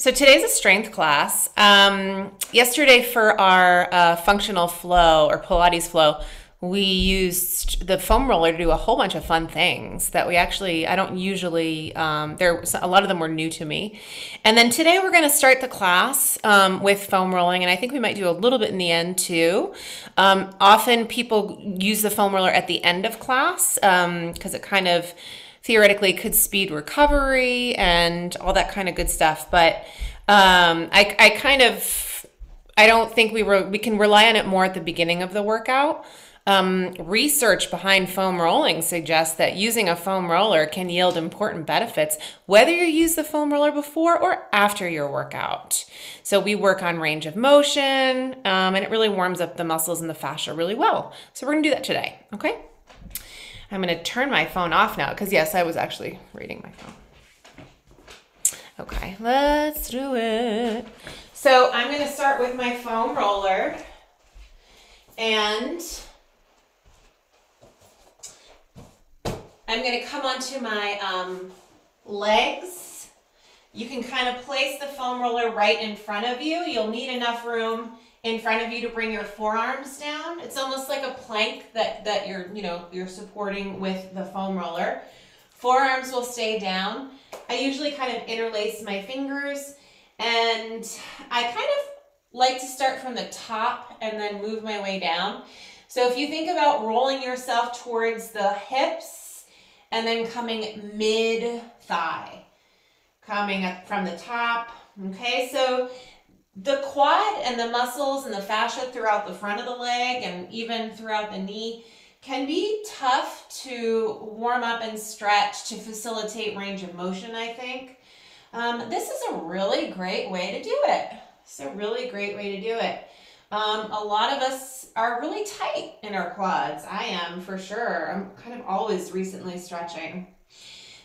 So today's a strength class. Um, yesterday for our uh, functional flow or Pilates flow, we used the foam roller to do a whole bunch of fun things that we actually I don't usually um, there a lot of them were new to me. And then today we're going to start the class um, with foam rolling, and I think we might do a little bit in the end too. Um, often people use the foam roller at the end of class because it kind of theoretically could speed recovery and all that kind of good stuff. But um, I, I kind of, I don't think we were, we can rely on it more at the beginning of the workout. Um, research behind foam rolling suggests that using a foam roller can yield important benefits, whether you use the foam roller before or after your workout. So we work on range of motion, um, and it really warms up the muscles and the fascia really well. So we're gonna do that today, okay? I'm going to turn my phone off now because, yes, I was actually reading my phone. Okay, let's do it. So I'm going to start with my foam roller and I'm going to come onto my um, legs. You can kind of place the foam roller right in front of you. You'll need enough room in front of you to bring your forearms down. It's almost like a plank that, that you're, you know, you're supporting with the foam roller. Forearms will stay down. I usually kind of interlace my fingers and I kind of like to start from the top and then move my way down. So if you think about rolling yourself towards the hips and then coming mid thigh, coming up from the top. Okay, so the quad and the muscles and the fascia throughout the front of the leg and even throughout the knee can be tough to warm up and stretch to facilitate range of motion, I think. Um, this is a really great way to do it. It's a really great way to do it. Um, a lot of us are really tight in our quads. I am for sure. I'm kind of always recently stretching.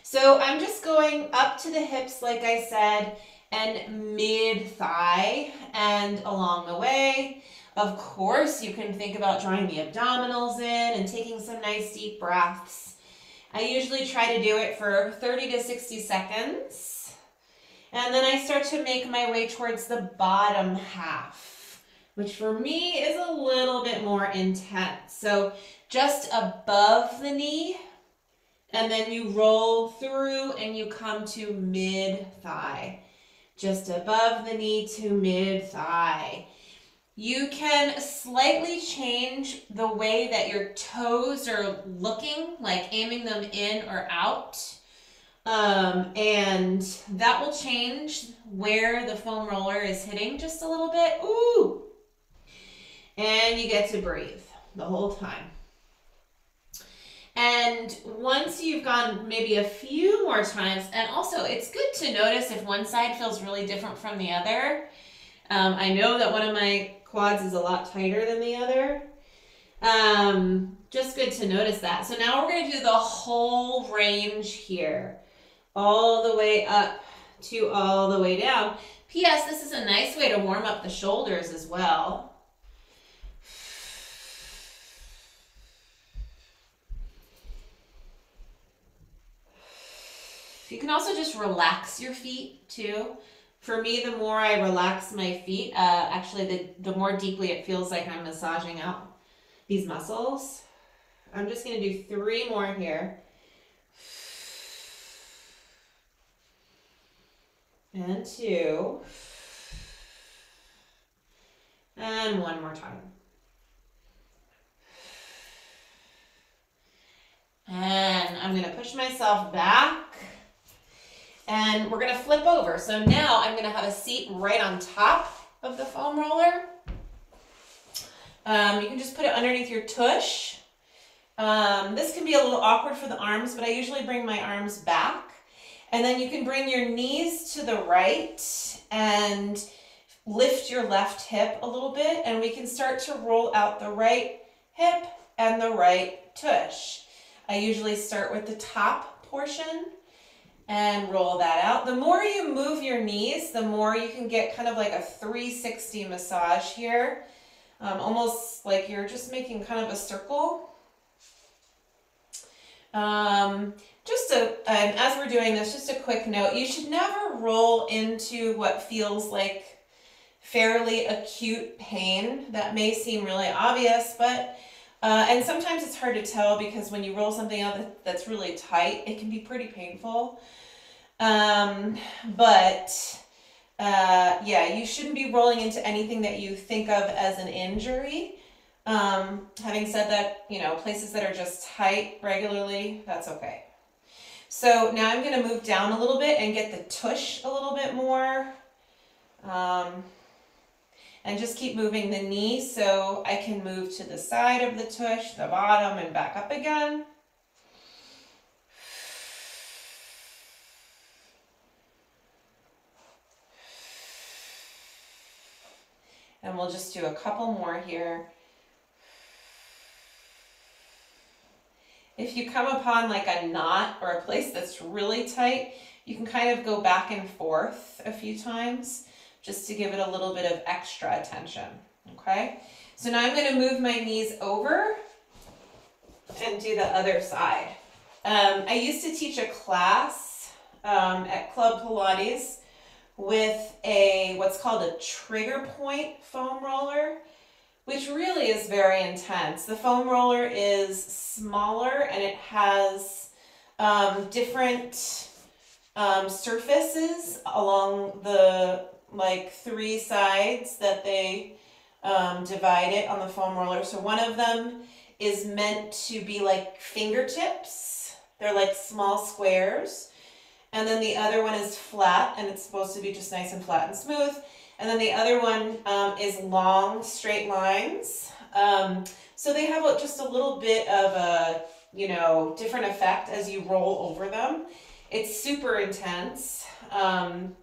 So I'm just going up to the hips, like I said, and mid thigh and along the way. Of course, you can think about drawing the abdominals in and taking some nice deep breaths. I usually try to do it for 30 to 60 seconds. And then I start to make my way towards the bottom half, which for me is a little bit more intense. So just above the knee, and then you roll through and you come to mid thigh just above the knee to mid thigh. You can slightly change the way that your toes are looking, like aiming them in or out. Um, and that will change where the foam roller is hitting just a little bit. Ooh! And you get to breathe the whole time. And once you've gone maybe a few more times, and also it's good to notice if one side feels really different from the other. Um, I know that one of my quads is a lot tighter than the other. Um, just good to notice that. So now we're going to do the whole range here, all the way up to all the way down. P.S. This is a nice way to warm up the shoulders as well. You can also just relax your feet too. For me, the more I relax my feet, uh, actually, the, the more deeply it feels like I'm massaging out these muscles. I'm just going to do three more here. And two. And one more time. And I'm going to push myself back. And we're gonna flip over. So now I'm gonna have a seat right on top of the foam roller. Um, you can just put it underneath your tush. Um, this can be a little awkward for the arms, but I usually bring my arms back. And then you can bring your knees to the right and lift your left hip a little bit and we can start to roll out the right hip and the right tush. I usually start with the top portion and roll that out. The more you move your knees, the more you can get kind of like a 360 massage here. Um, almost like you're just making kind of a circle. Um, just a, and as we're doing this, just a quick note, you should never roll into what feels like fairly acute pain. That may seem really obvious, but, uh, and sometimes it's hard to tell because when you roll something out that's really tight, it can be pretty painful. Um, but, uh, yeah, you shouldn't be rolling into anything that you think of as an injury. Um, having said that, you know, places that are just tight regularly, that's okay. So now I'm going to move down a little bit and get the tush a little bit more. Um, and just keep moving the knee so I can move to the side of the tush, the bottom, and back up again. And we'll just do a couple more here. If you come upon like a knot or a place that's really tight, you can kind of go back and forth a few times just to give it a little bit of extra attention, okay? So now I'm gonna move my knees over and do the other side. Um, I used to teach a class um, at Club Pilates with a what's called a trigger point foam roller, which really is very intense. The foam roller is smaller and it has um, different um, surfaces along the like three sides that they um, divide it on the foam roller. So one of them is meant to be like fingertips. They're like small squares. And then the other one is flat and it's supposed to be just nice and flat and smooth. And then the other one um, is long straight lines. Um, so they have just a little bit of a, you know, different effect as you roll over them. It's super intense, um,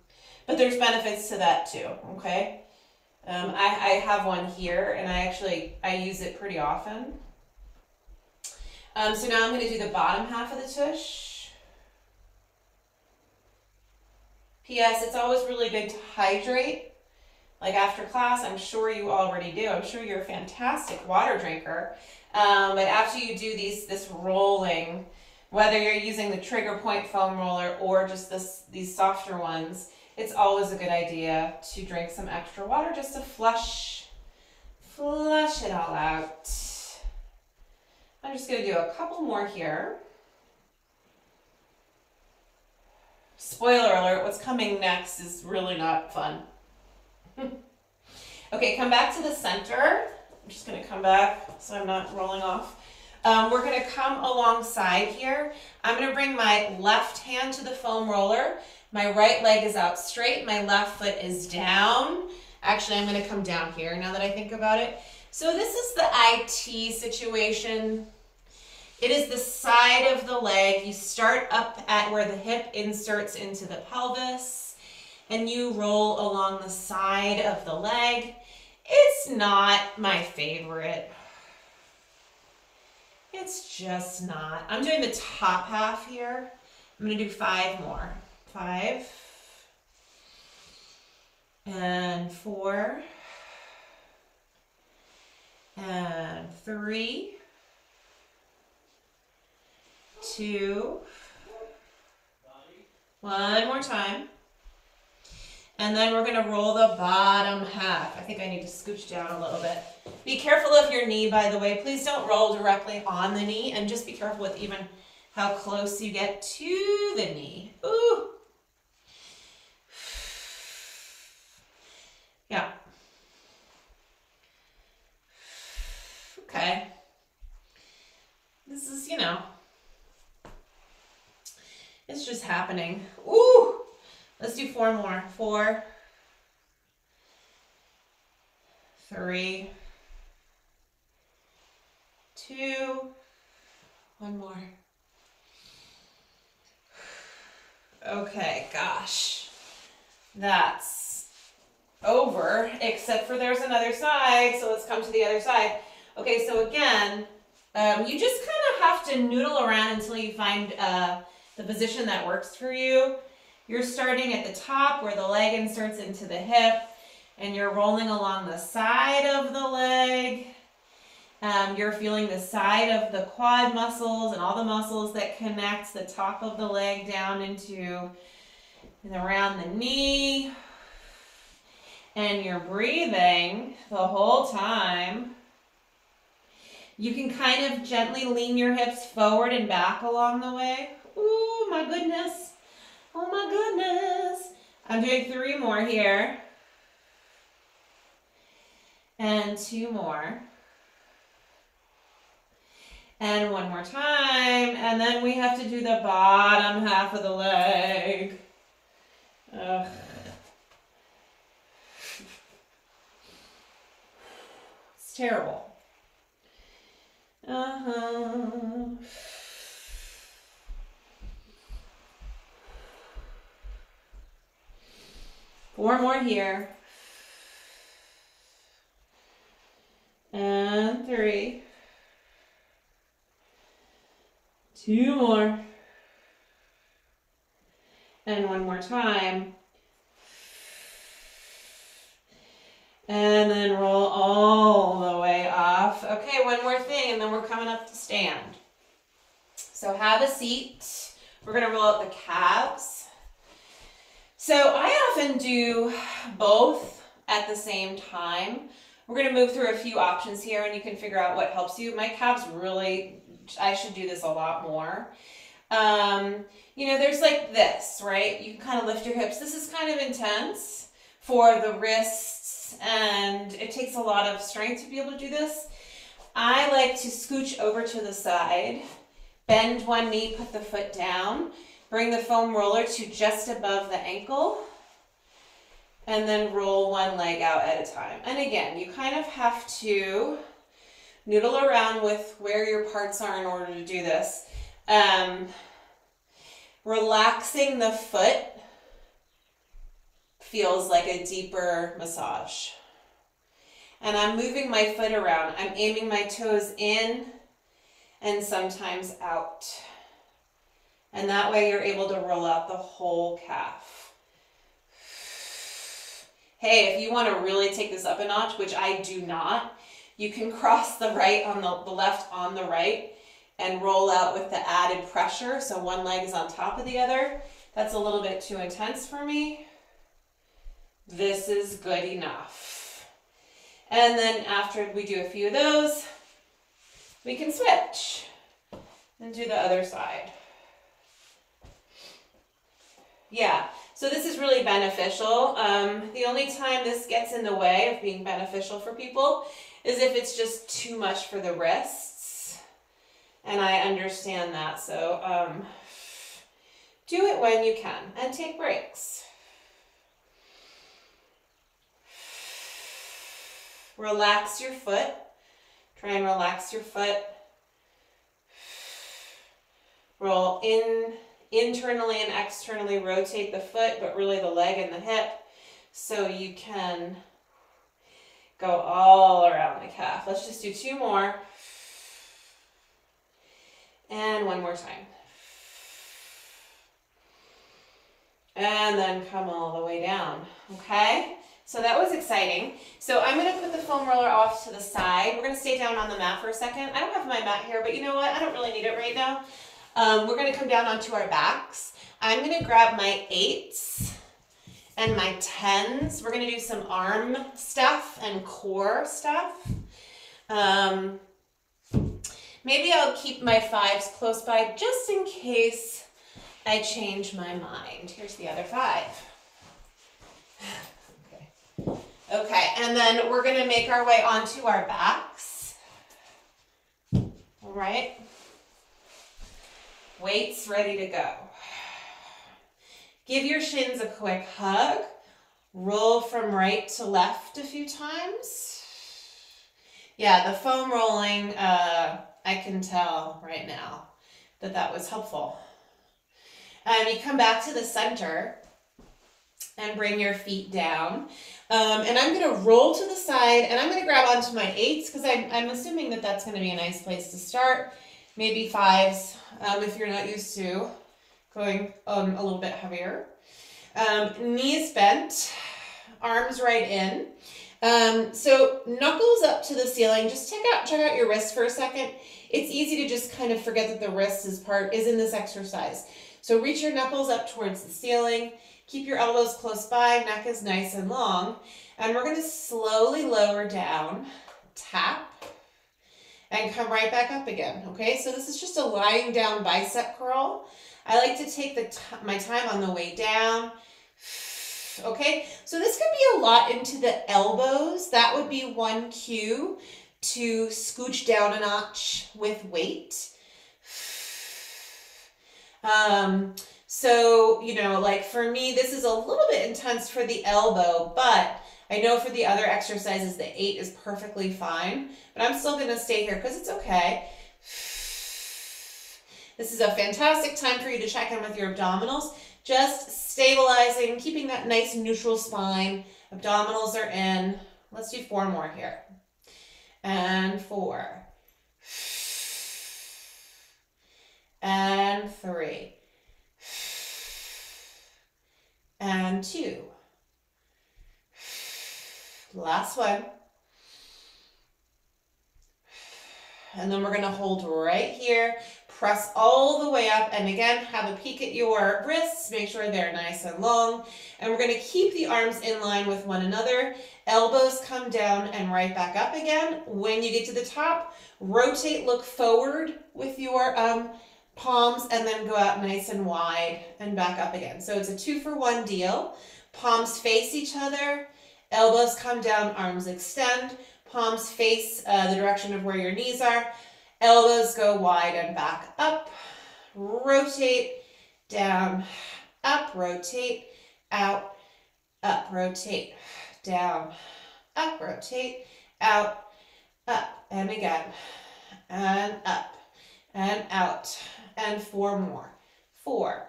but there's benefits to that too, okay? Um, I, I have one here and I actually, I use it pretty often. Um, so now I'm going to do the bottom half of the tush. P.S. It's always really good to hydrate. Like after class, I'm sure you already do. I'm sure you're a fantastic water drinker. Um, but after you do these, this rolling, whether you're using the trigger point foam roller or just this these softer ones, it's always a good idea to drink some extra water just to flush, flush it all out. I'm just gonna do a couple more here. Spoiler alert, what's coming next is really not fun. okay, come back to the center. I'm just gonna come back so I'm not rolling off. Um, we're gonna come alongside here. I'm gonna bring my left hand to the foam roller. My right leg is out straight, my left foot is down. Actually, I'm gonna come down here now that I think about it. So this is the IT situation. It is the side of the leg. You start up at where the hip inserts into the pelvis and you roll along the side of the leg. It's not my favorite. It's just not. I'm doing the top half here. I'm going to do five more. Five. And four. And three two, one more time. And then we're gonna roll the bottom half. I think I need to scooch down a little bit. Be careful of your knee, by the way. Please don't roll directly on the knee and just be careful with even how close you get to the knee. Ooh. Yeah. Okay. This is, you know, it's just happening. Ooh! Let's do four more. Four. Three. Two. One more. Okay, gosh. That's over, except for there's another side, so let's come to the other side. Okay, so again, um, you just kind of have to noodle around until you find uh, the position that works for you. You're starting at the top where the leg inserts into the hip and you're rolling along the side of the leg Um, you're feeling the side of the quad muscles and all the muscles that connect the top of the leg down into and around the knee. And you're breathing the whole time. You can kind of gently lean your hips forward and back along the way. Ooh, my goodness. Oh my goodness. I'm doing three more here. And two more. And one more time. And then we have to do the bottom half of the leg. Ugh. It's terrible. Uh-huh. Four more here. And three. Two more. And one more time. And then roll all the way off. Okay, one more thing, and then we're coming up to stand. So have a seat. We're gonna roll out the calves. So I often do both at the same time. We're gonna move through a few options here and you can figure out what helps you. My calves really, I should do this a lot more. Um, you know, there's like this, right? You can kind of lift your hips. This is kind of intense for the wrists and it takes a lot of strength to be able to do this. I like to scooch over to the side, bend one knee, put the foot down, Bring the foam roller to just above the ankle and then roll one leg out at a time. And again, you kind of have to noodle around with where your parts are in order to do this. Um, relaxing the foot feels like a deeper massage. And I'm moving my foot around. I'm aiming my toes in and sometimes out. And that way you're able to roll out the whole calf. Hey, if you want to really take this up a notch, which I do not, you can cross the right on the, the left on the right and roll out with the added pressure. So one leg is on top of the other. That's a little bit too intense for me. This is good enough. And then after we do a few of those, we can switch and do the other side. Yeah, so this is really beneficial. Um, the only time this gets in the way of being beneficial for people is if it's just too much for the wrists. And I understand that. So um, do it when you can and take breaks. Relax your foot. Try and relax your foot. Roll in internally and externally rotate the foot, but really the leg and the hip, so you can go all around the calf. Let's just do two more. And one more time. And then come all the way down, okay? So that was exciting. So I'm gonna put the foam roller off to the side. We're gonna stay down on the mat for a second. I don't have my mat here, but you know what? I don't really need it right now. Um, we're gonna come down onto our backs. I'm gonna grab my eights and my tens. We're gonna do some arm stuff and core stuff. Um, maybe I'll keep my fives close by just in case I change my mind. Here's the other five. Okay, okay. and then we're gonna make our way onto our backs. All right. Weights ready to go. Give your shins a quick hug. Roll from right to left a few times. Yeah, the foam rolling, uh, I can tell right now that that was helpful. Um, you come back to the center and bring your feet down. Um, and I'm going to roll to the side and I'm going to grab onto my eights because I'm, I'm assuming that that's going to be a nice place to start. Maybe fives um, if you're not used to going um, a little bit heavier. Um, knees bent, arms right in. Um, so knuckles up to the ceiling. Just check out check out your wrist for a second. It's easy to just kind of forget that the wrist is part is in this exercise. So reach your knuckles up towards the ceiling. Keep your elbows close by, neck is nice and long. And we're gonna slowly lower down, tap, and come right back up again, okay? So this is just a lying down bicep curl. I like to take the my time on the way down, okay? So this could be a lot into the elbows. That would be one cue to scooch down a notch with weight. Um, so, you know, like for me, this is a little bit intense for the elbow, but I know for the other exercises, the eight is perfectly fine, but I'm still gonna stay here because it's okay. This is a fantastic time for you to check in with your abdominals. Just stabilizing, keeping that nice neutral spine. Abdominals are in. Let's do four more here. And four. And three. And two. Last one. And then we're going to hold right here. Press all the way up and again, have a peek at your wrists. Make sure they're nice and long. And we're gonna keep the arms in line with one another. Elbows come down and right back up again. When you get to the top, rotate, look forward with your um, palms and then go out nice and wide and back up again. So it's a two for one deal. Palms face each other, elbows come down, arms extend, palms face uh, the direction of where your knees are. Elbows go wide and back up. Rotate, down, up, rotate, out, up, rotate, down, up, rotate, out, up, and again, and up, and out, and four more. Four,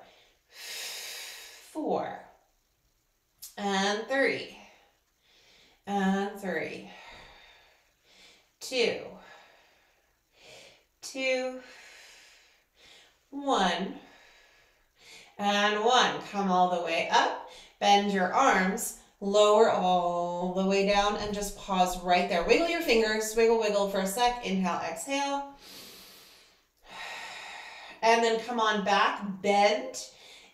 four, and three, and three, two, two, one, and one. Come all the way up, bend your arms, lower all the way down, and just pause right there. Wiggle your fingers, wiggle, wiggle for a sec. Inhale, exhale. And then come on back, bend,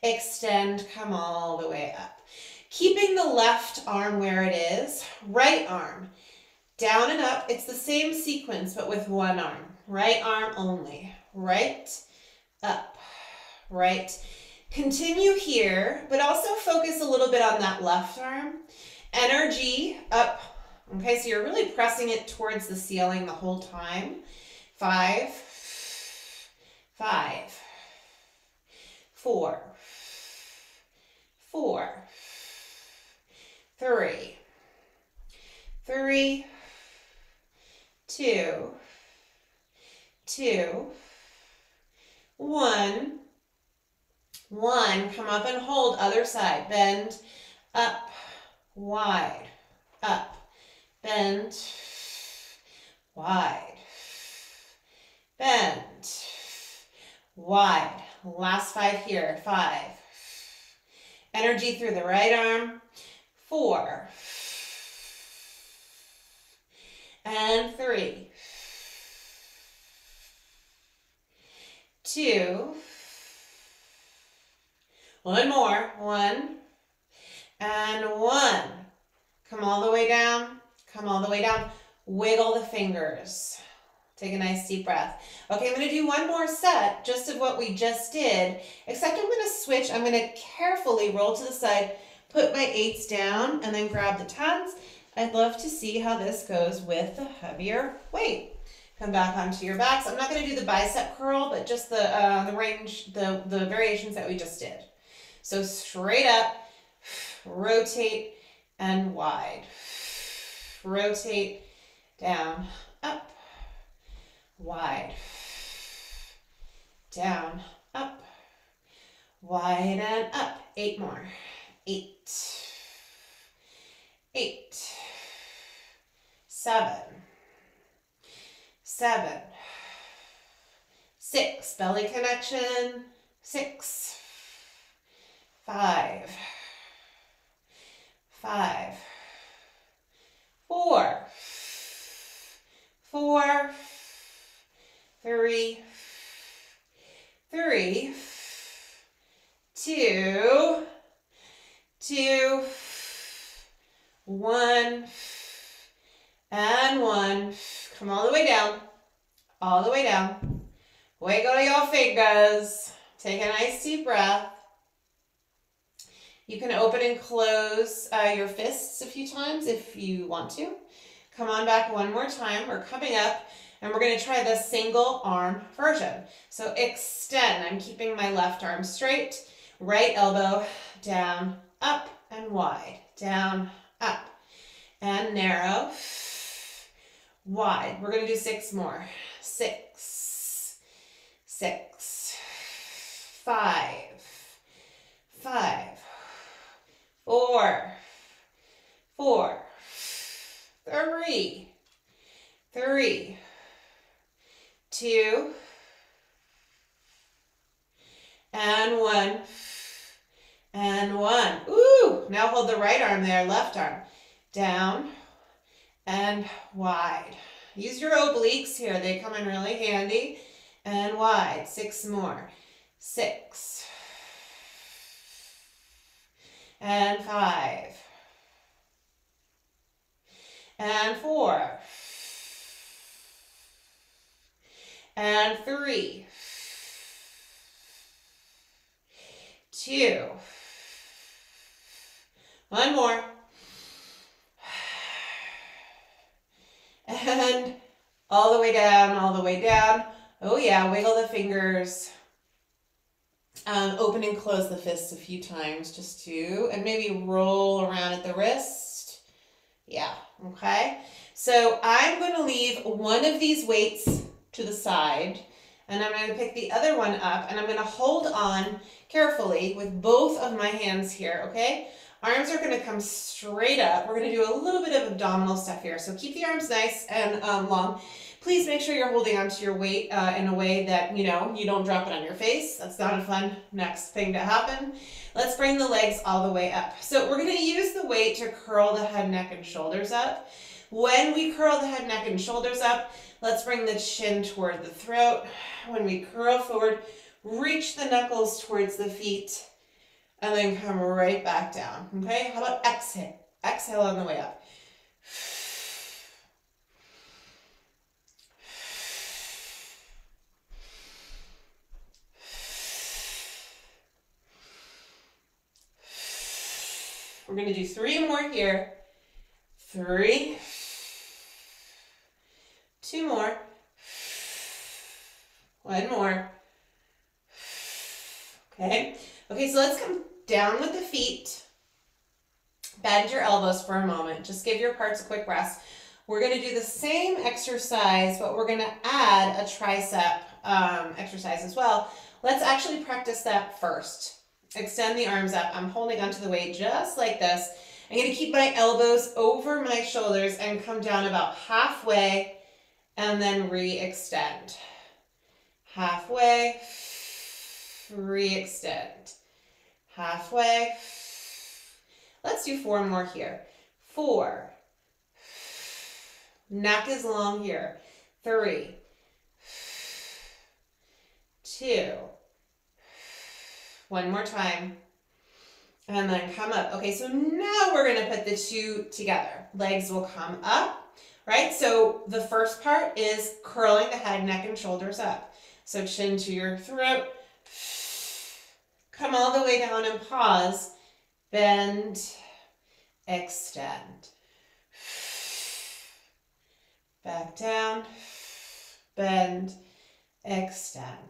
extend, come all the way up. Keeping the left arm where it is, right arm, down and up. It's the same sequence, but with one arm. Right arm only. Right, up, right. Continue here, but also focus a little bit on that left arm. Energy up. Okay, so you're really pressing it towards the ceiling the whole time. Five, five, four, four, three, three, two, two, one, one. Come up and hold, other side. Bend, up, wide, up, bend, wide, bend, wide. Last five here. Five. Energy through the right arm. Four. And three, two, one more. One. And one. Come all the way down. Come all the way down. Wiggle the fingers. Take a nice deep breath. Okay, I'm to do one more set just of what we just did, except I'm to switch. I'm to carefully roll to the side, put my eights down, and then grab the tens. I'd love to see how this goes with the heavier weight. Come back onto your backs. I'm not going to do the bicep curl, but just the, uh, the range, the, the variations that we just did. So straight up, rotate and wide. Rotate, down, up, wide, down, up, wide and up. Eight more. Eight, eight, seven, seven, six, belly connection, six, five, five, four, four, three, three, two, two, one, and one. Come all the way down, all the way down. Wiggle your fingers. Take a nice deep breath. You can open and close uh, your fists a few times if you want to. Come on back one more time. We're coming up and we're going to try the single arm version. So extend. I'm keeping my left arm straight. Right elbow down, up and wide. Down, up and narrow. Wide. We're going to do six more. Six, six, five, five, four, four, three, three, two, and one, and one. Ooh, now hold the right arm there, left arm. Down and wide. Use your obliques here. They come in really handy. And wide. Six more. Six and five, and four, and three, two, one more, and all the way down, all the way down. Oh yeah, wiggle the fingers. Um, open and close the fists a few times just to, and maybe roll around at the wrist. Yeah, okay. So I'm going to leave one of these weights to the side and I'm to pick the other one up and I'm going to hold on carefully with both of my hands here, okay? Arms are going to come straight up. We're going to do a little bit of abdominal stuff here. So keep the arms nice and um, long. Please make sure you're holding onto your weight uh, in a way that, you know, you don't drop it on your face. That's not a fun next thing to happen. Let's bring the legs all the way up. So we're going to use the weight to curl the head, neck, and shoulders up. When we curl the head, neck, and shoulders up, let's bring the chin toward the throat. When we curl forward, reach the knuckles towards the feet, and then come right back down. Okay, how about exhale? Exhale on the way up. We're going to do three more here. Three. Two more. One more. Okay. Okay, so let's come down with the feet. Bend your elbows for a moment. Just give your parts a quick rest. We're going to do the same exercise, but we're going to add a tricep um, exercise as well. Let's actually practice that first. Extend the arms up. I'm holding onto the weight just like this. I'm going to keep my elbows over my shoulders and come down about halfway and then re-extend. Halfway, re-extend. Halfway. Let's do four more here. Four. Neck is long here. Three. Two. One more time. And then come up. Okay, so now we're to put the two together. Legs will come up, right? So the first part is curling the head, neck, and shoulders up. So chin to your throat. Come all the way down and pause. Bend, extend. Back down, bend, extend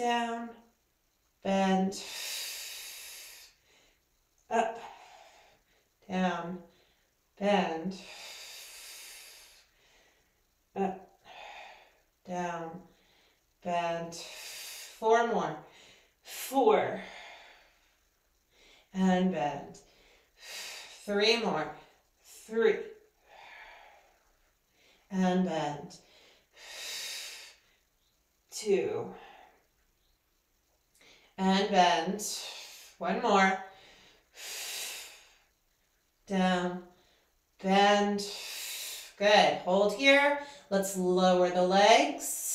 down, bend, up, down, bend, up, down, bend. Four more. Four. And bend. Three more. Three. And bend. Two and bend. One more. down, bend. Good. Hold here. Let's lower the legs.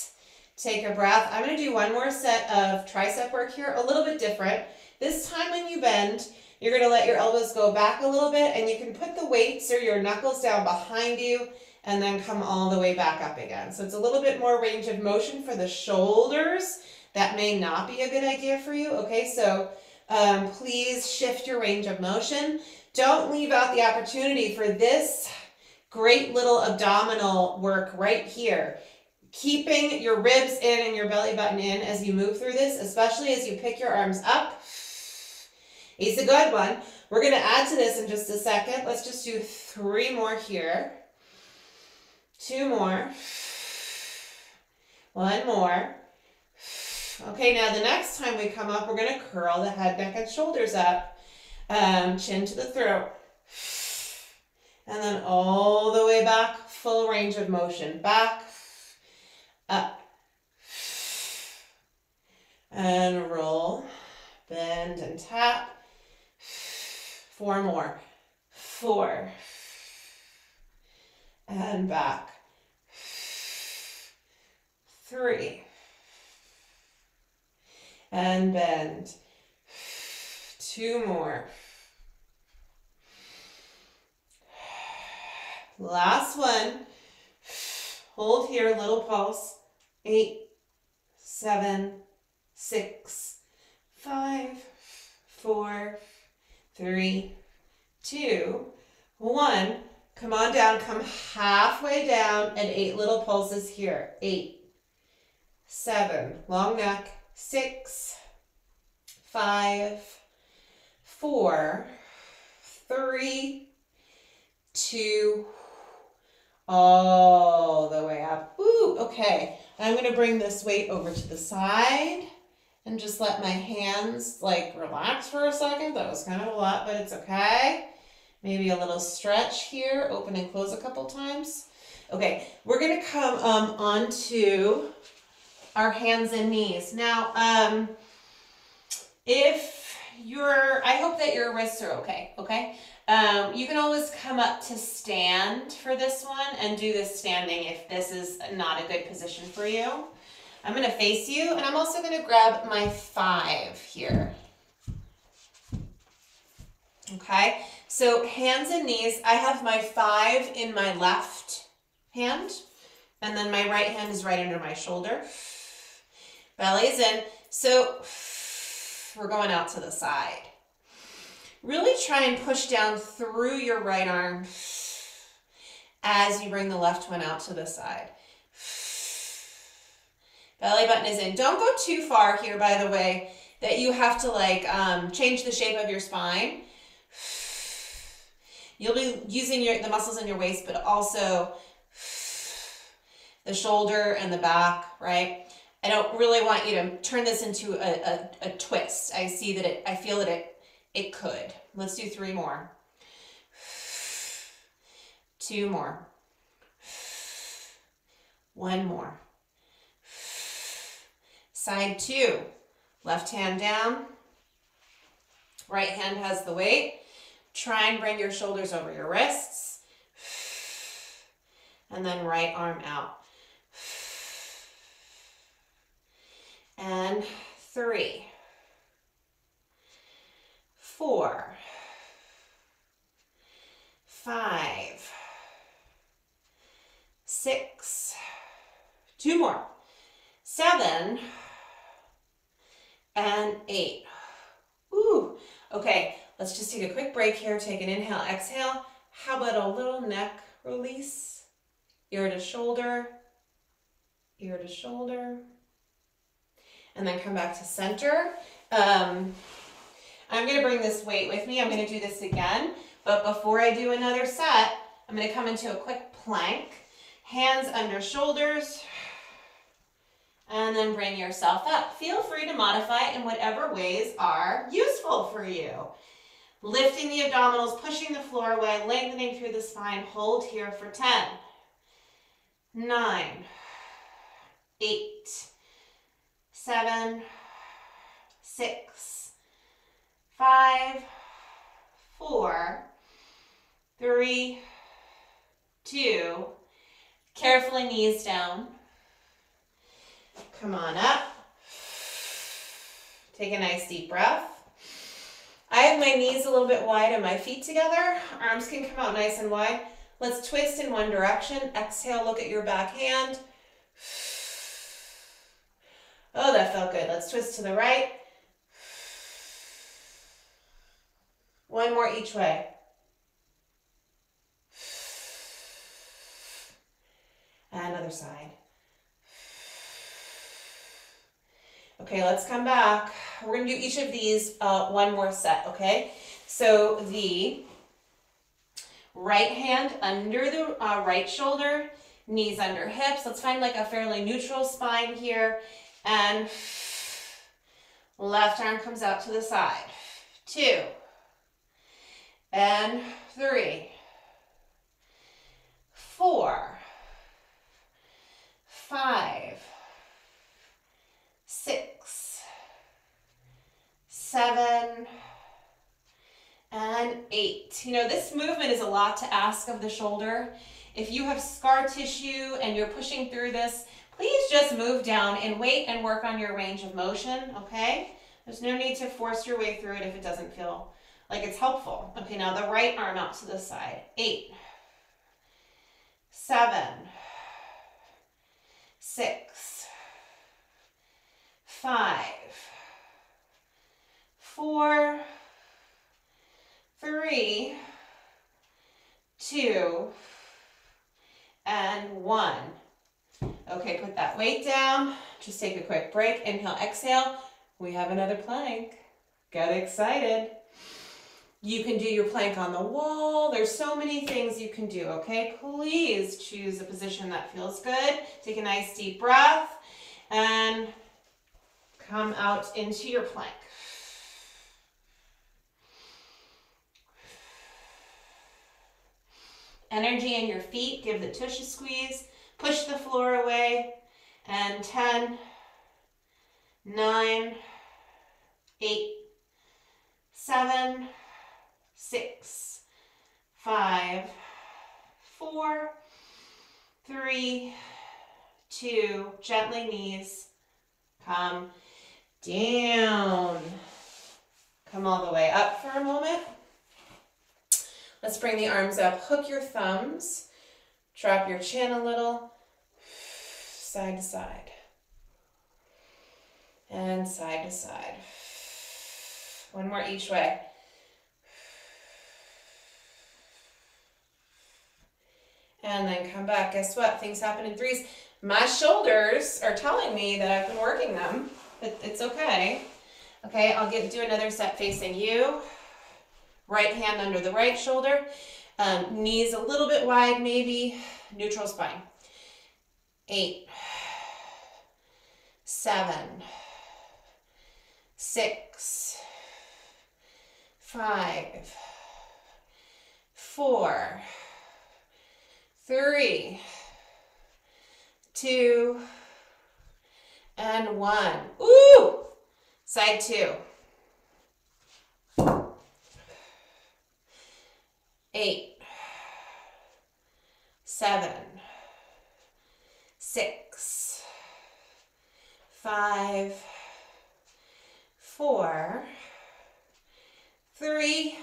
Take a breath. I'm going to do one more set of tricep work here, a little bit different. This time when you bend, you're going to let your elbows go back a little bit and you can put the weights or your knuckles down behind you and then come all the way back up again. So it's a little bit more range of motion for the shoulders. That may not be a good idea for you. Okay, so um, please shift your range of motion. Don't leave out the opportunity for this great little abdominal work right here. Keeping your ribs in and your belly button in as you move through this, especially as you pick your arms up. It's a good one. We're going to add to this in just a second. Let's just do three more here. Two more. One more. Okay, now the next time we come up, we're going to curl the head, neck, and shoulders up. Um, chin to the throat. And then all the way back, full range of motion. Back, up. And roll, bend and tap. Four more. Four. And back. Three. And bend. Two more. Last one. Hold here, little pulse. Eight, seven, six, five, four, three, two, one. Come on down, come halfway down and eight little pulses here. Eight, seven, long neck, six, five, four, three, two, all the way up. Ooh, okay. I'm gonna bring this weight over to the side and just let my hands like relax for a second. That was kind of a lot, but it's okay. Maybe a little stretch here, open and close a couple times. Okay, we're gonna come um, onto our hands and knees. Now, um, if your, I hope that your wrists are okay, okay? Um, you can always come up to stand for this one and do this standing if this is not a good position for you. I'm going to face you and I'm also going to grab my five here. Okay, so hands and knees. I have my five in my left hand and then my right hand is right under my shoulder. Belly is in. So we're going out to the side. Really try and push down through your right arm as you bring the left one out to the side. Belly button is in. Don't go too far here, by the way, that you have to like um, change the shape of your spine. You'll be using your the muscles in your waist, but also the shoulder and the back, right? I don't really want you to turn this into a, a, a twist. I see that it, I feel that it, it could. Let's do three more. Two more. One more. Side two. Left hand down. Right hand has the weight. Try and bring your shoulders over your wrists. And then right arm out. And three, four, five, six, two more, seven, and eight. Ooh, okay, let's just take a quick break here. Take an inhale, exhale. How about a little neck release? Ear to shoulder, ear to shoulder and then come back to center. Um, I'm going to bring this weight with me. I'm going to do this again, but before I do another set, I'm going to come into a quick plank, hands under shoulders, and then bring yourself up. Feel free to modify in whatever ways are useful for you. Lifting the abdominals, pushing the floor away, lengthening through the spine. Hold here for 10, 9, 8, seven, six, five, four, three, two, carefully knees down. Come on up. Take a nice deep breath. I have my knees a little bit wide and my feet together. Arms can come out nice and wide. Let's twist in one direction. Exhale, look at your back hand. Oh, that felt good. Let's twist to the right. One more each way. And another side. Okay, let's come back. We're gonna do each of these uh, one more set, okay? So the right hand under the uh, right shoulder, knees under hips. Let's find like a fairly neutral spine here. And left arm comes out to the side. Two. And three. Four. Five six, seven, and eight. You know, this movement is a lot to ask of the shoulder. If you have scar tissue and you're pushing through this, please just move down and wait and work on your range of motion, okay? There's no need to force your way through it if it doesn't feel like it's helpful. Okay, now the right arm out to the side. Eight, seven, six, five, four, three, two, and one. Okay, put that weight down. Just take a quick break. Inhale, exhale. We have another plank. Get excited. You can do your plank on the wall. There's so many things you can do, okay? Please choose a position that feels good. Take a nice deep breath and Come out into your plank. Energy in your feet. Give the tush a squeeze. Push the floor away. And 10, 9, 8, 7, 6, 5, 4, 3, 2, gently knees, come down. Come all the way up for a moment. Let's bring the arms up. Hook your thumbs. Drop your chin a little. Side to side. And side to side. One more each way. And then come back. Guess what? Things happen in threes. My shoulders are telling me that I've been working them. It, it's okay. Okay, I'll get do another set facing you. Right hand under the right shoulder. Um, knees a little bit wide, maybe. Neutral spine. Eight, seven, six, five, four, three, two, and one. Ooh! Side two. Eight, seven, six, five, four, three,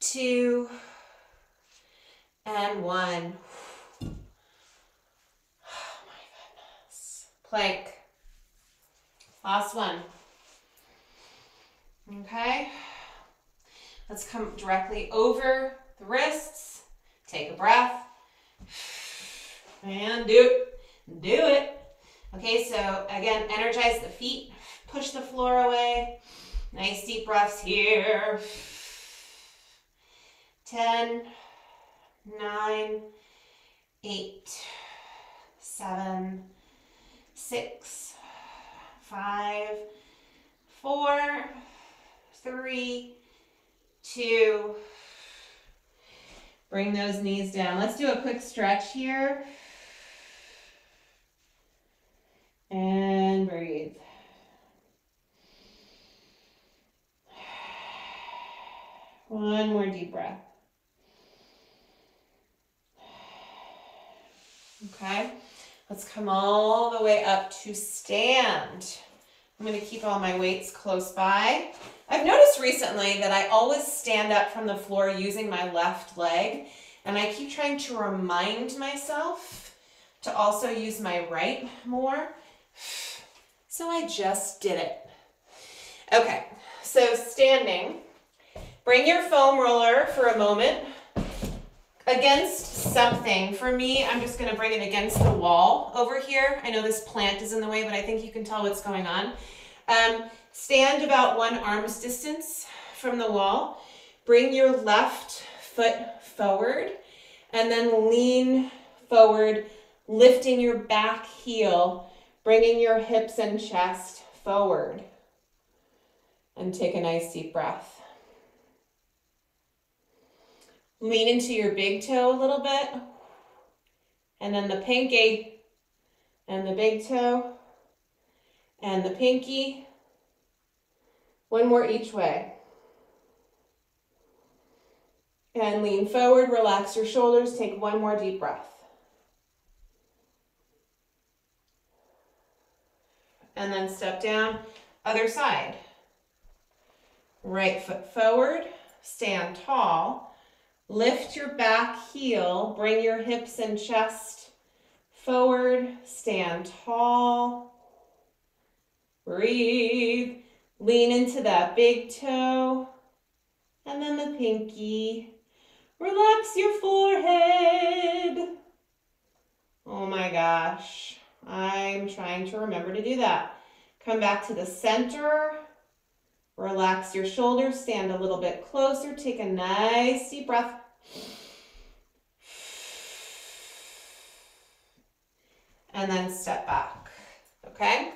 two, and one. Oh plank. Last one. Okay. Let's come directly over the wrists. Take a breath. And do it. Do it. Okay, so again, energize the feet. Push the floor away. Nice deep breaths here. 10, 9, 8, 7, six, five, four, three, two. Bring those knees down. Let's do a quick stretch here. And breathe. One more deep breath. Okay, let's come all the way up to stand. I'm gonna keep all my weights close by. I've noticed recently that I always stand up from the floor using my left leg, and I keep trying to remind myself to also use my right more. So I just did it. Okay, so standing, bring your foam roller for a moment against something. For me, I'm just gonna bring it against the wall over here. I know this plant is in the way, but I think you can tell what's going on. Um, stand about one arm's distance from the wall. Bring your left foot forward and then lean forward, lifting your back heel, bringing your hips and chest forward. And take a nice deep breath. Lean into your big toe a little bit. And then the pinky and the big toe and the pinky. One more each way. And lean forward, relax your shoulders, take one more deep breath. And then step down, other side. Right foot forward, stand tall. Lift your back heel, bring your hips and chest forward, stand tall. Breathe. Lean into that big toe and then the pinky. Relax your forehead. Oh my gosh. I'm trying to remember to do that. Come back to the center. Relax your shoulders. Stand a little bit closer. Take a nice deep breath. And then step back. Okay?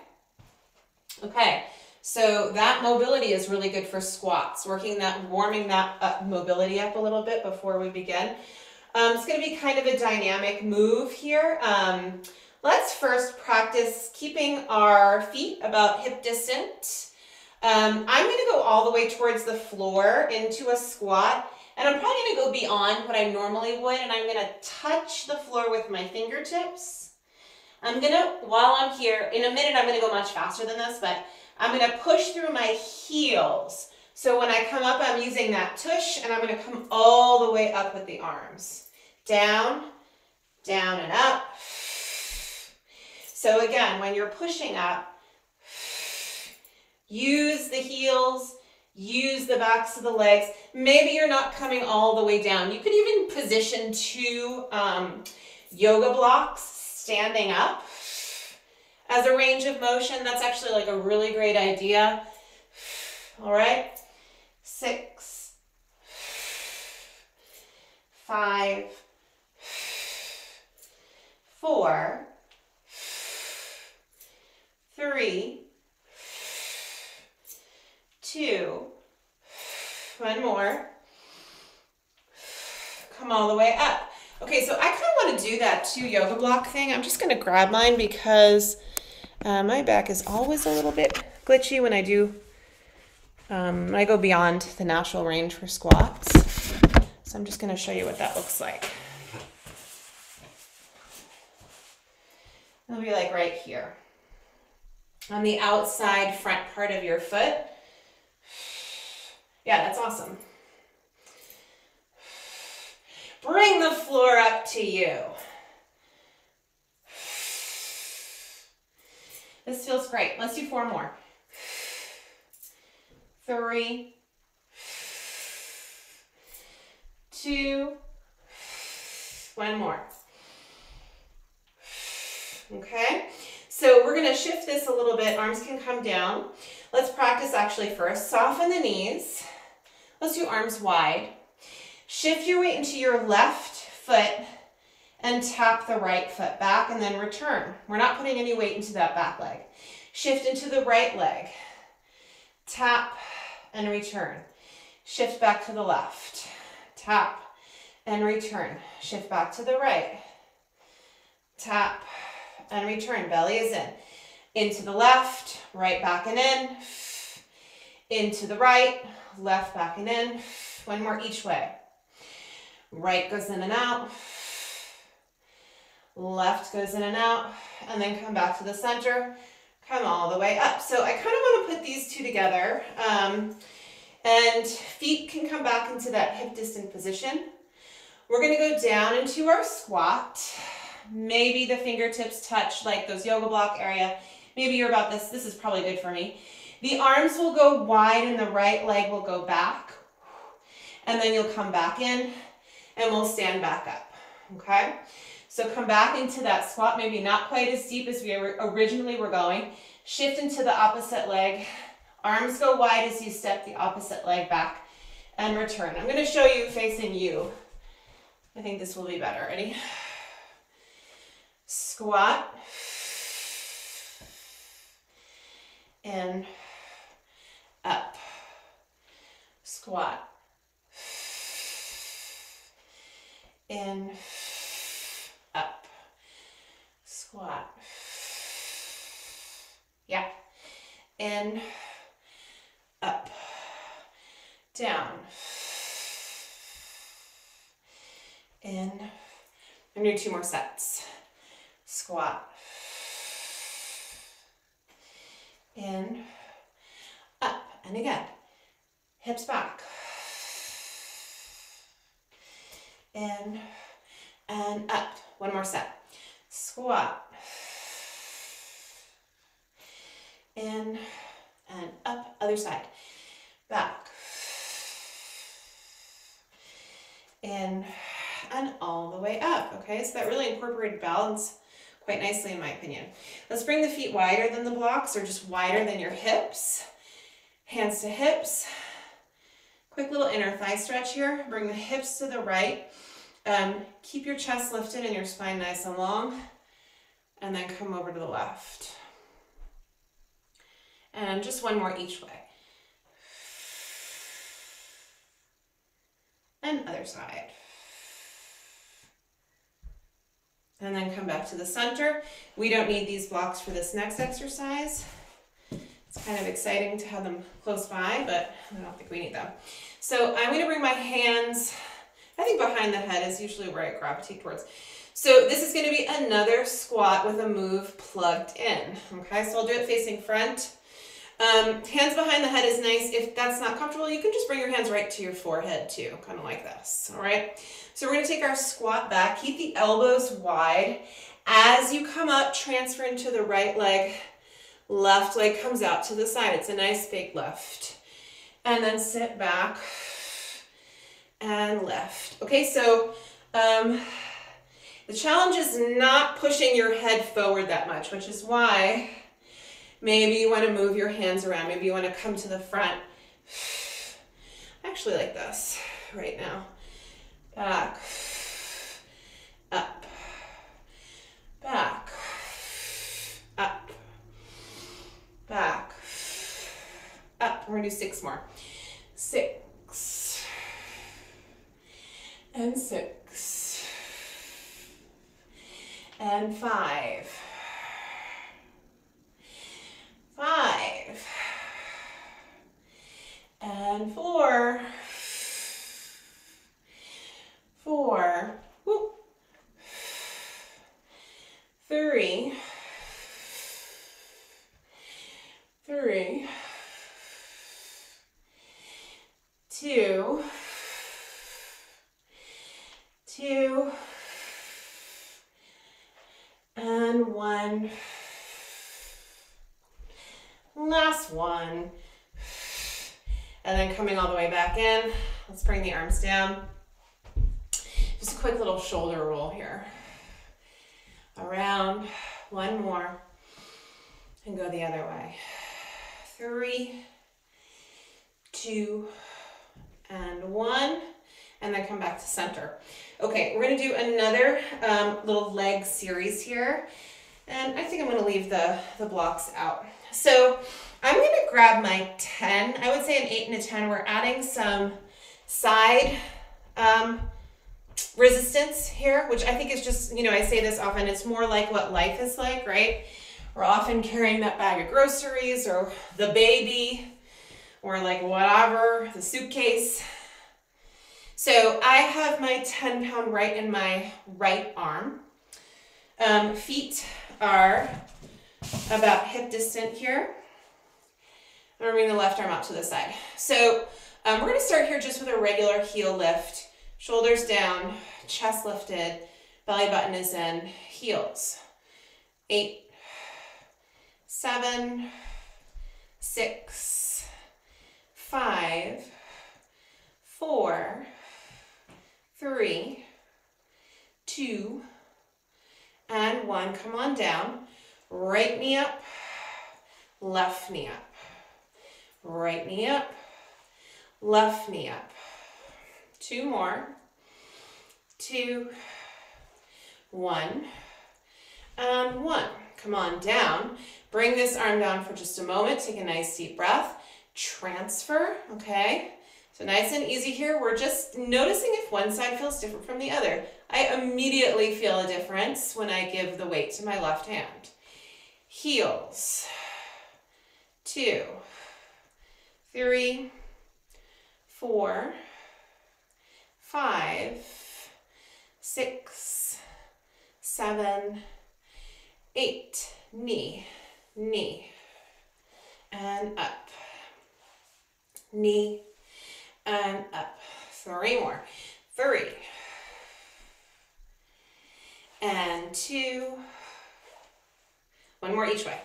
Okay. So that mobility is really good for squats, working that, warming that up, mobility up a little bit before we begin. Um, it's going to be kind of a dynamic move here. Um, let's first practice keeping our feet about hip distance. Um, I'm going to go all the way towards the floor into a squat, and I'm probably going to go beyond what I normally would, and I'm going to touch the floor with my fingertips. I'm going to, while I'm here, in a minute I'm going to go much faster than this, but I'm going to push through my heels. So when I come up, I'm using that tush, and I'm going to come all the way up with the arms. Down, down and up. So again, when you're pushing up, use the heels, use the backs of the legs. Maybe you're not coming all the way down. You could even position two um, yoga blocks standing up as a range of motion. That's actually like a really great idea. All right, six, five, four, three, two, one more. Come all the way up. Okay, so I kind of want to do that two yoga block thing. I'm just going to grab mine because uh, my back is always a little bit glitchy when I do, um, when I go beyond the natural range for squats. So I'm just going to show you what that looks like. It'll be like right here. On the outside front part of your foot. Yeah, that's awesome. Bring the floor up to you. This feels great. Let's do four more. Three, two, one more. Okay, so we're gonna shift this a little bit. Arms can come down. Let's practice actually first. Soften the knees. Let's do arms wide. Shift your weight into your left foot and tap the right foot back and then return. We're not putting any weight into that back leg. Shift into the right leg. Tap and return. Shift back to the left. Tap and return. Shift back to the right. Tap and return. Belly is in. Into the left, right back and in. Into the right, left back and in. One more each way. Right goes in and out. left goes in and out, and then come back to the center, come all the way up. So I kind of want to put these two together. Um, and feet can come back into that hip distant position. We're gonna go down into our squat. Maybe the fingertips touch like those yoga block area. Maybe you're about this, this is probably good for me. The arms will go wide and the right leg will go back. And then you'll come back in and we'll stand back up, okay? So come back into that squat, maybe not quite as deep as we originally were going. Shift into the opposite leg. Arms go wide as you step the opposite leg back and return. I'm gonna show you facing you. I think this will be better. Ready? Squat. And up. Squat. In. Up. Squat. Yeah. In. Up. Down in. I'm gonna do two more sets. Squat. In, and again. Hips back. In, and up. One more set. Squat. In, and up. Other side. Back. In, and all the way up, okay? So that really incorporated balance quite nicely in my opinion. Let's bring the feet wider than the blocks or just wider than your hips. Hands to hips. Quick little inner thigh stretch here. Bring the hips to the right. Um, keep your chest lifted and your spine nice and long. And then come over to the left. And just one more each way. And other side. and then come back to the center. We don't need these blocks for this next exercise. It's kind of exciting to have them close by, but I don't think we need them. So I'm going to bring my hands, I think behind the head is usually where I gravitate towards. So this is going to be another squat with a move plugged in. Okay, so I'll do it facing front. Um, hands behind the head is nice. If that's not comfortable, you can just bring your hands right to your forehead too, kind of like this, all right? So we're gonna take our squat back, keep the elbows wide. As you come up, transfer into the right leg, left leg comes out to the side. It's a nice big lift. And then sit back and lift. Okay, so um, the challenge is not pushing your head forward that much, which is why Maybe you want to move your hands around. Maybe you want to come to the front. Actually like this right now. Back, up, back, up, back, up. We're gonna do six more. Six, and six, and five, five, and four, four, whoop, three, three, two, two, and one. Last one. And then coming all the way back in. Let's bring the arms down. Just a quick little shoulder roll here. Around, one more, and go the other way. Three, two, and one, and then come back to center. Okay, we're gonna do another um, little leg series here, and I think I'm gonna leave the, the blocks out. So I'm to grab my 10. I would say an 8 and a 10. We're adding some side um, resistance here, which I think is just, you know, I say this often, it's more like what life is like, right? We're often carrying that bag of groceries or the baby or like whatever, the suitcase. So I have my 10 pound right in my right arm. Um, feet are about hip distant here. I'm gonna bring the left arm out to the side. So um, we're gonna start here just with a regular heel lift. Shoulders down, chest lifted, belly button is in, heels. Eight, seven, six, five, four, three, two, and one. Come on down. Right knee up, left knee up. Right knee up, left knee up. Two more. Two, one, and one. Come on down. Bring this arm down for just a moment. Take a nice deep breath. Transfer, okay? So nice and easy here. We're just noticing if one side feels different from the other. I immediately feel a difference when I give the weight to my left hand. Heels. Two, three, four, five, six, seven, eight, knee, knee, and up, knee, and up. Three more. Three, and two, one more each way.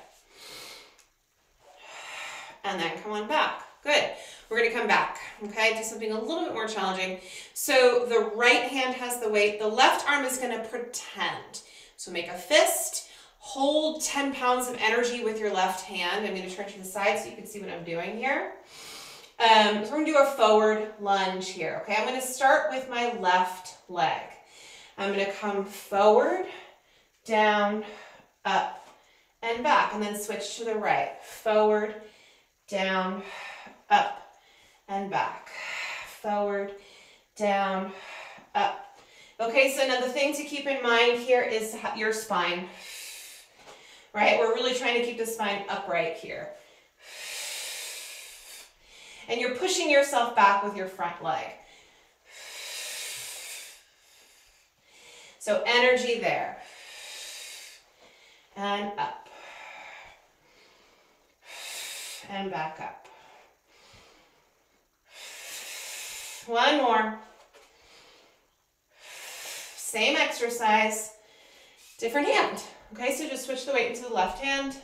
And then come on back. Good. We're going to come back, okay? Do something a little bit more challenging. So the right hand has the weight. The left arm is going to pretend. So make a fist. Hold 10 pounds of energy with your left hand. I'm going to turn to the side so you can see what I'm doing here. Um, so we're going to do a forward lunge here, okay? I'm going to start with my left leg. I'm going to come forward, down, up, and back, and then switch to the right. Forward, down, up, and back. Forward, down, up. Okay, so now the thing to keep in mind here is your spine, right? We're really trying to keep the spine upright here. And you're pushing yourself back with your front leg. So energy there. And up. And back up. One more. Same exercise, different hand. Okay, so just switch the weight into the left hand.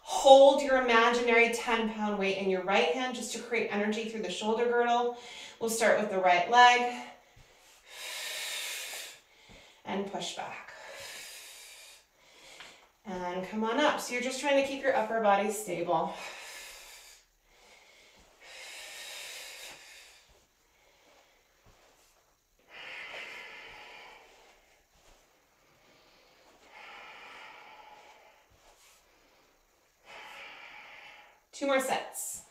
Hold your imaginary 10 pound weight in your right hand just to create energy through the shoulder girdle. We'll start with the right leg and push back. And come on up. So you're just trying to keep your upper body stable. Two more sets.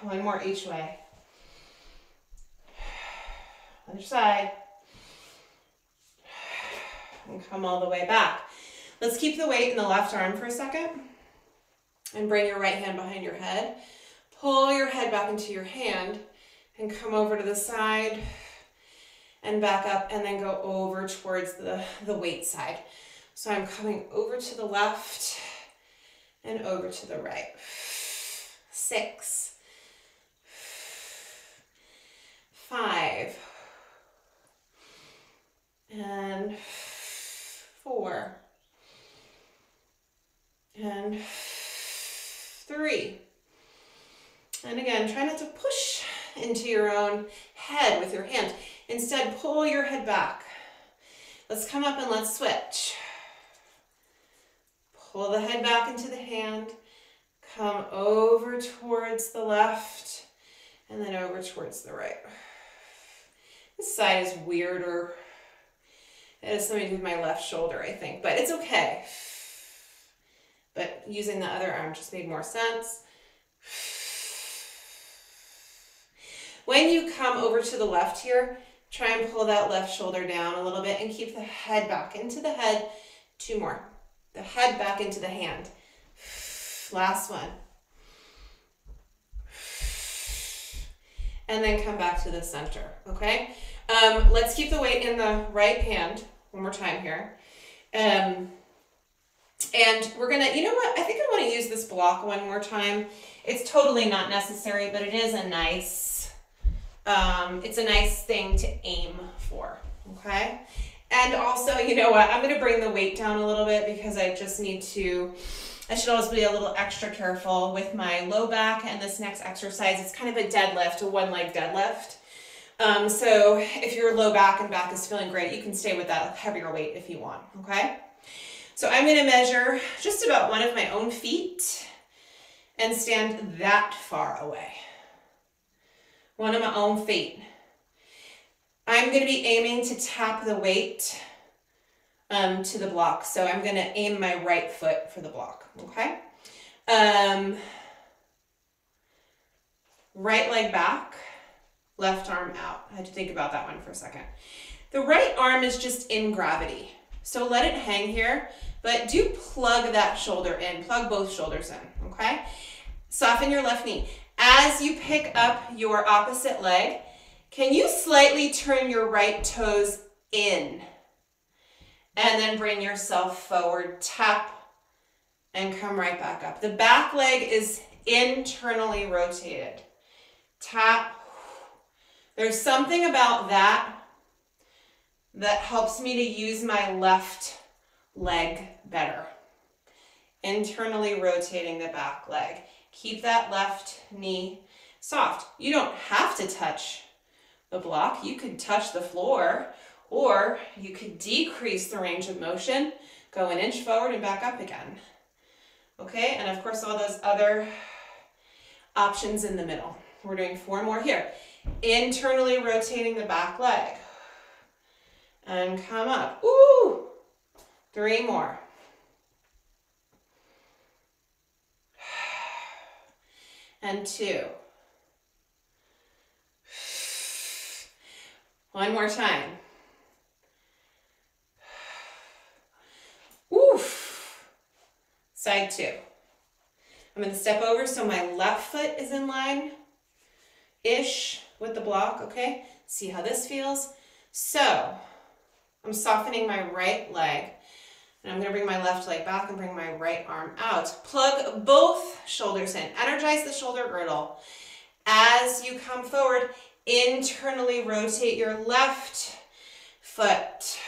One more each way. Other side. And come all the way back. Let's keep the weight in the left arm for a second. And bring your right hand behind your head. Pull your head back into your hand and come over to the side and back up and then go over towards the, the weight side. So I'm coming over to the left and over to the right. Six, five, and four, and three. And again, try not to push into your own head with your hand. Instead, pull your head back. Let's come up and let's switch. Pull the head back into the hand. Come over towards the left and then over towards the right. This side is weirder. It has something to do with my left shoulder, I think, but it's okay. But using the other arm just made more sense. When you come over to the left here, try and pull that left shoulder down a little bit and keep the head back into the head. Two more the head back into the hand. Last one. and then come back to the center, okay? Um, let's keep the weight in the right hand one more time here. Um, and we're gonna, you know what, I think I wanna use this block one more time. It's totally not necessary, but it is a nice, um, it's a nice thing to aim for, okay? And also, you know what, I'm gonna bring the weight down a little bit because I just need to, I should always be a little extra careful with my low back and this next exercise. It's kind of a deadlift, a one leg deadlift. Um, so if your low back and back is feeling great, you can stay with that heavier weight if you want, okay? So I'm gonna measure just about one of my own feet and stand that far away. One of my own feet. I'm gonna be aiming to tap the weight um, to the block. So I'm gonna aim my right foot for the block, okay? Um, right leg back, left arm out. I had to think about that one for a second. The right arm is just in gravity. So let it hang here, but do plug that shoulder in, plug both shoulders in, okay? Soften your left knee. As you pick up your opposite leg, can you slightly turn your right toes in? And then bring yourself forward, tap, and come right back up. The back leg is internally rotated. Tap. There's something about that that helps me to use my left leg better. Internally rotating the back leg. Keep that left knee soft. You don't have to touch the block. You could touch the floor or you could decrease the range of motion, go an inch forward and back up again. Okay, and of course all those other options in the middle. We're doing four more here. Internally rotating the back leg. And come up. Ooh! Three more. And two. One more time. Oof. Side two. I'm to step over so my left foot is in line ish with the block, okay? See how this feels? So I'm softening my right leg and I'm gonna bring my left leg back and bring my right arm out. Plug both shoulders in. Energize the shoulder girdle. As you come forward, internally rotate your left foot.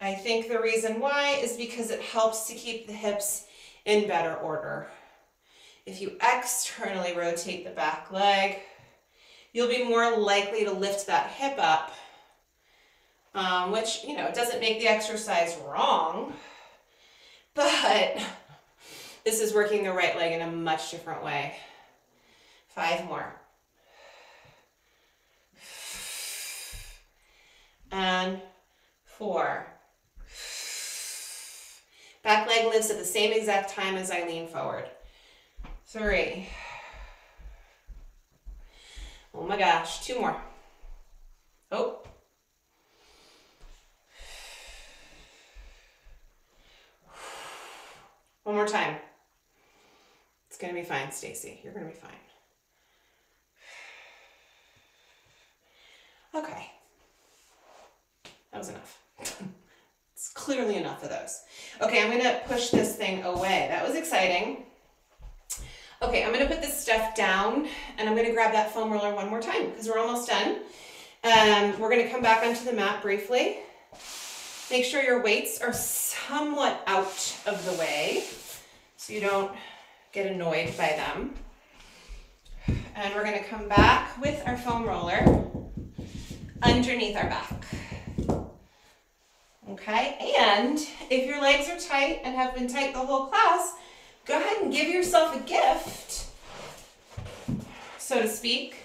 I think the reason why is because it helps to keep the hips in better order. If you externally rotate the back leg, you'll be more likely to lift that hip up, um, which, you know, doesn't make the exercise wrong, but this is working the right leg in a much different way. Five more. And four. Back leg lifts at the same exact time as I lean forward three. Oh my gosh, two more. Oh. One more time. It's gonna be fine, Stacy. You're gonna be fine. Okay. That was enough. it's clearly enough of those. Okay, I'm gonna push this thing away. That was exciting. Okay, I'm gonna put this stuff down and I'm gonna grab that foam roller one more time because we're almost done. Um, we're gonna come back onto the mat briefly. Make sure your weights are somewhat out of the way so you don't get annoyed by them. And we're gonna come back with our foam roller underneath our back. Okay, and if your legs are tight and have been tight the whole class, go ahead and give yourself a gift, so to speak,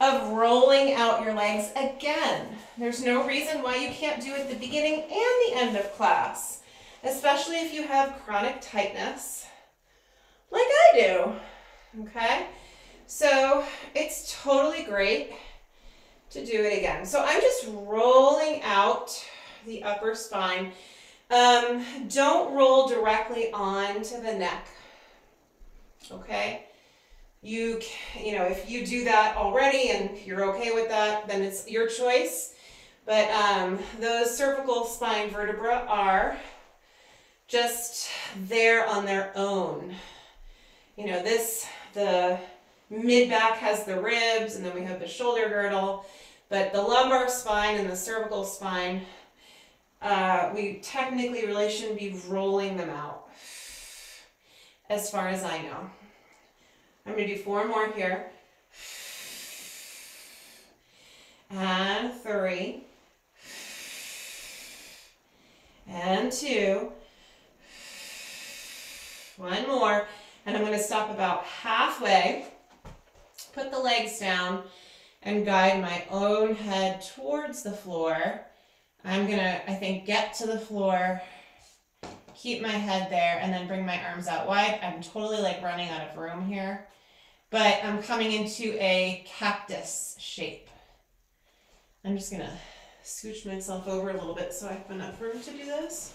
of rolling out your legs again. There's no reason why you can't do it the beginning and the end of class, especially if you have chronic tightness like I do, okay? So it's totally great to do it again. So I'm just rolling out the upper spine. Um, don't roll directly onto the neck okay? You, you know, if you do that already and you're okay with that, then it's your choice. But um, those cervical spine vertebra are just there on their own. You know, this, the mid back has the ribs, and then we have the shoulder girdle, but the lumbar spine and the cervical spine, uh, we technically really shouldn't be rolling them out, as far as I know. I'm gonna do four more here. And three. And two. One more. And I'm going to stop about halfway, put the legs down, and guide my own head towards the floor. I'm to, I think, get to the floor, keep my head there, and then bring my arms out wide. I'm totally like running out of room here, but I'm coming into a cactus shape. I'm just to scooch myself over a little bit so I have enough room to do this.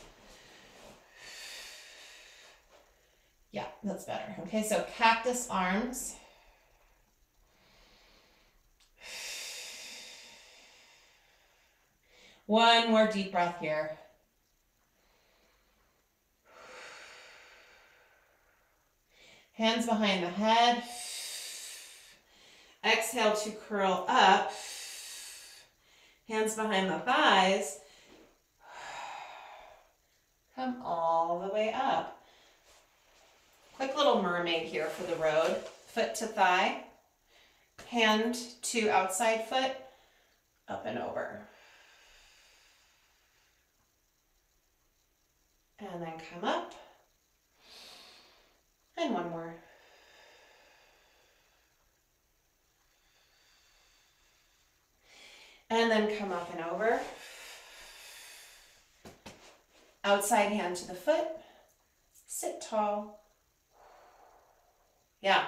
Yeah, that's better. Okay, so cactus arms. One more deep breath here. Hands behind the head. Exhale to curl up. Hands behind the thighs. Come all the way up. Quick little mermaid here for the road. Foot to thigh, hand to outside foot, up and over. And then come up. And one more. And then come up and over. Outside hand to the foot. Sit tall. Yeah.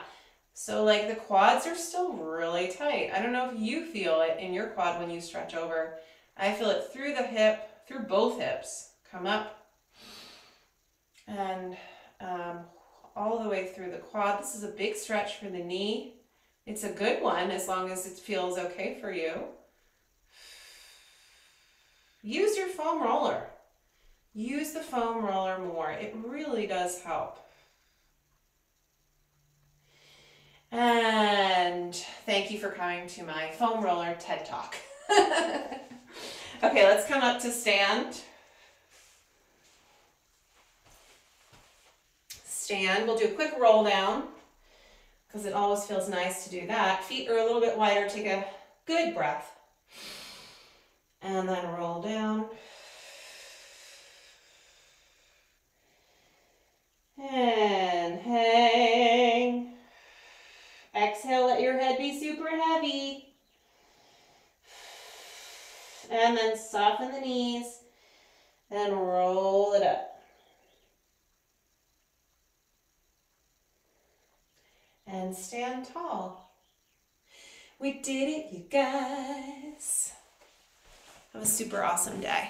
So like the quads are still really tight. I don't know if you feel it in your quad when you stretch over. I feel it through the hip, through both hips. Come up and um, all the way through the quad. This is a big stretch for the knee. It's a good one as long as it feels okay for you. Use your foam roller. Use the foam roller more. It really does help. And thank you for coming to my foam roller TED Talk. okay, let's come up to stand. Stand. We'll do a quick roll down because it always feels nice to do that. Feet are a little bit wider. Take a good breath. And then roll down. And hang. Exhale, let your head be super heavy. And then soften the knees and roll it up. And stand tall. We did it, you guys. Have a super awesome day.